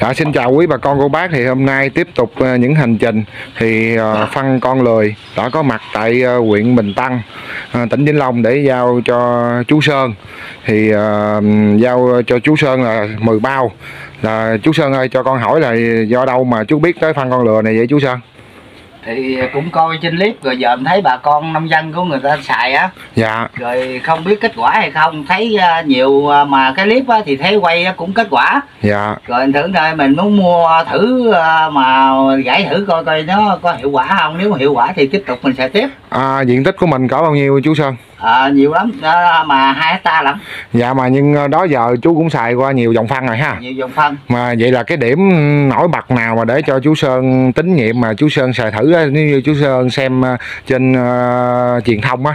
Dạ, xin chào quý bà con cô bác. Thì hôm nay tiếp tục ờ, những hành trình thì ờ, phân con lười đã có mặt tại ờ, huyện Bình Tân tỉnh Vĩnh Long để giao cho chú Sơn. Thì giao cho chú Sơn là 10 bao. Là chú Sơn ơi cho con hỏi là do đâu mà chú biết tới phân con lừa này vậy chú Sơn? Thì cũng coi trên clip rồi giờ mình thấy bà con nông dân của người ta xài á. Dạ. Rồi không biết kết quả hay không thấy à, nhiều à, mà cái clip á, thì thấy quay cũng kết quả. Dạ. Rồi thử đây mình muốn mua thử à, mà gãy thử coi coi nó có hiệu quả không nếu mà hiệu quả thì tiếp tục mình sẽ tiếp. À, diện tích của mình có bao nhiêu chú Sơn à, nhiều lắm. À, mà hai hecta lắm dạ mà nhưng ờ, đó giờ chú cũng xài qua nhiều dòng phân rồi ha. Nhiều dòng phân. Mà vậy là cái điểm nổi bật nào mà để cho chú Sơn tín nhiệm mà chú Sơn xài thử á, nếu như chú Sơn xem ờ, trên ờ, truyền thông á.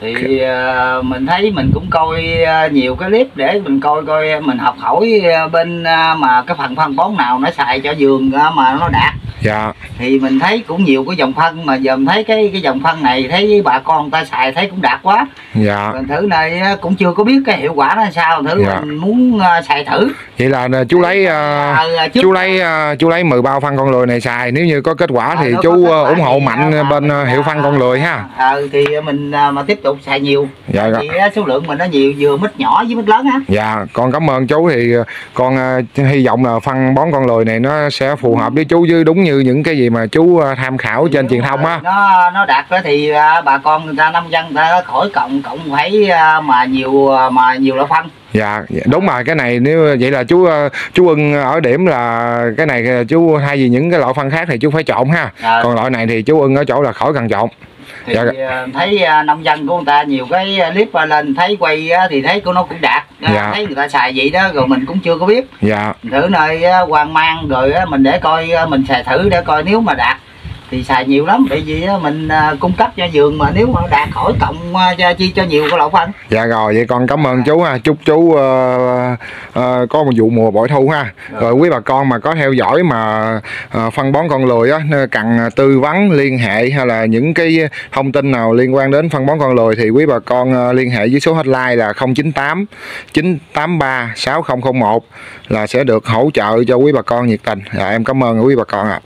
Thì à, mình thấy mình cũng coi à, nhiều cái clip để mình coi coi mình học hỏi bên à, mà cái phần phân bón nào nó xài cho vườn à, mà nó đạt dạ. Thì mình thấy cũng nhiều cái dòng phân mà giờ mình thấy cái cái dòng phân này thấy bà con người ta xài thấy cũng đạt quá. Dạ. Mình thử này cũng chưa có biết cái hiệu quả nó sao thử Dạ. mình muốn à, xài thử. Vậy là ờ, chú lấy ờ, à, trước chú lấy ờ, chú lấy 10 bao phân con lười này xài nếu như có kết quả thì À, có chú ờ, quả ủng hộ thì, mạnh à, bên ờ, mình, hiệu à, phân con lười ha. ờ thì mình à, mà tiếp tục xài nhiều. Dạ thì á, số lượng mình nó nhiều vừa mít nhỏ với mít lớn á. Dạ con cảm ơn chú thì ờ, con ờ, hy vọng là phân bón con lười này nó sẽ phù hợp với chú với đúng như những cái gì mà chú à, tham khảo trên truyền thông á? Nó nó đạt đó thì à, bà con người ta nông dân người ta khỏi cộng cộng phải à, mà nhiều mà nhiều loại phân dạ dạ, đúng rồi cái này nếu vậy là chú ờ, chú ưng ở điểm là cái này ờ, chú thay vì những cái loại phân khác thì chú phải trộn ha. À, còn loại này thì chú ưng ở chỗ là khỏi cần trộn. Thì dạ. à, thấy nông dân của người ta nhiều cái clip lên thấy quay thì thấy của nó cũng đạt. Dạ. thấy người ta xài vậy đó rồi mình cũng chưa có biết. Dạ. Thử nơi hoang mang rồi mình để coi mình xài thử để coi nếu mà đạt thì xài nhiều lắm bởi vì mình à, cung cấp cho vườn mà nếu mà đạt khỏi cộng à, cho, chi cho nhiều cái loại phân dạ rồi vậy con cảm ơn chú ha. Chúc chú ờ, ờ, có một vụ mùa bội thu ha. Rồi quý bà con mà có theo dõi mà ờ, phân bón con lười á cần tư vấn liên hệ hay là những cái thông tin nào liên quan đến phân bón con lười thì quý bà con ờ, liên hệ với số hotline là 098 983 6001 là sẽ được hỗ trợ cho quý bà con nhiệt tình. Dạ, em cảm ơn quý bà con ạ